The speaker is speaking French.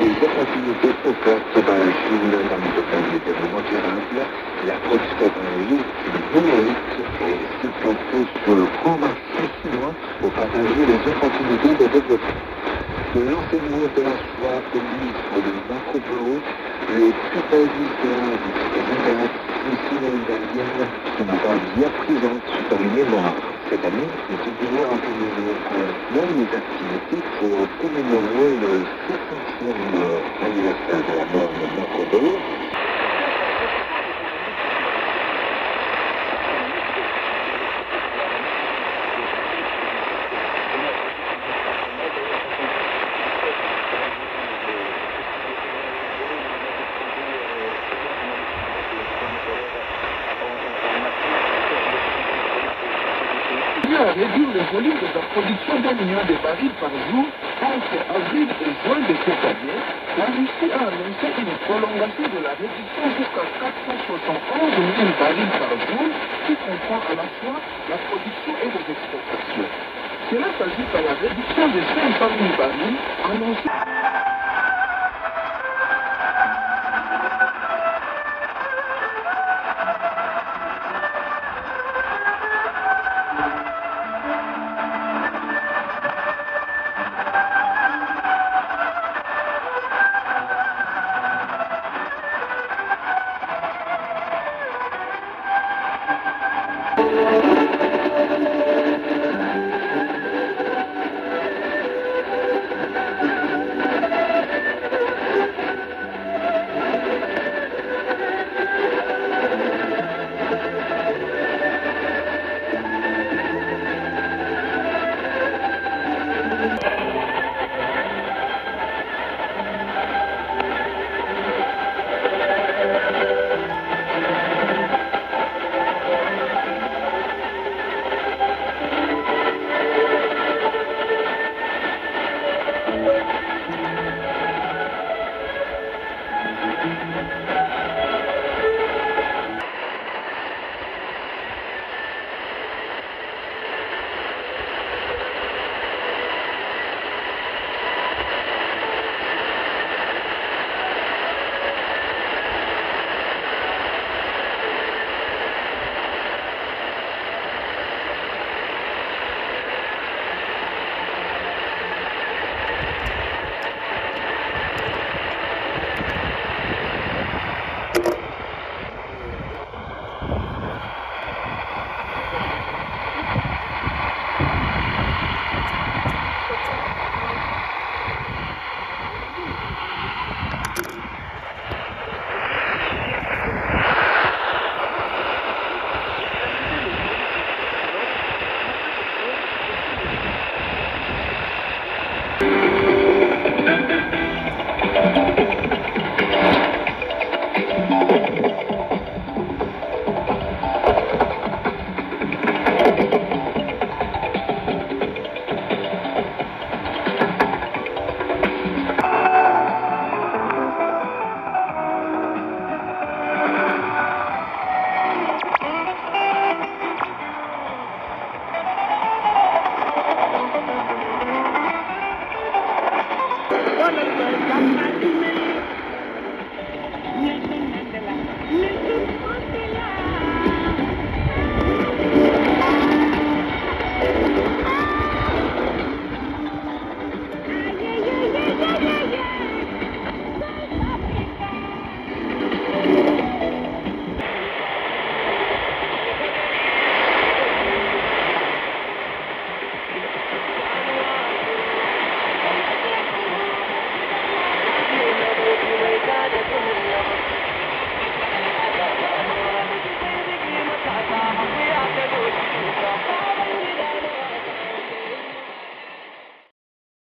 les opportunités offertes par la Chine dans le domaine du développement durable, l'approche technologique numérique et supplanter sur le grand chinois pour partager les opportunités de développement. L'enseignement de la soie au ministre de les des bien présentes sur les mémoires. Cette année, nous soutenons organiser même les activités pour commémorer le 60e anniversaire de la mort de Macro à le volume de la production d'un million de barils par jour entre avril et juin de cette année, la Russie a annoncé une prolongation de la réduction jusqu'à 471 000 barils par jour, qui comprend à la fois la production et les exportations. Cela s'ajoute à la réduction de 500 000 barils annoncée.